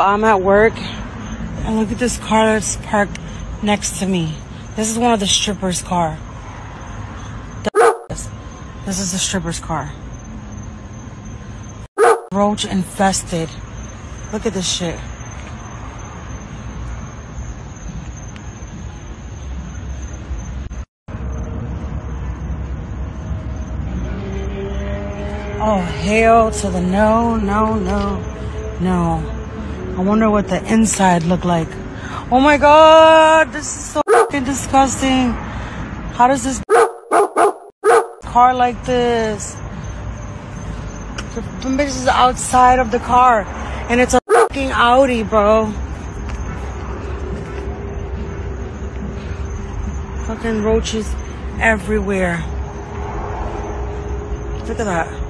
I'm at work and look at this car that's parked next to me. This is one of the strippers' car. This is the stripper's car. Roach infested. Look at this shit. Oh, hell to the no, no, no, no. I wonder what the inside looked like. Oh my god, this is so disgusting. How does this car like this? Bitch is outside of the car and it's a fucking Audi, bro. Fucking roaches everywhere. Look at that.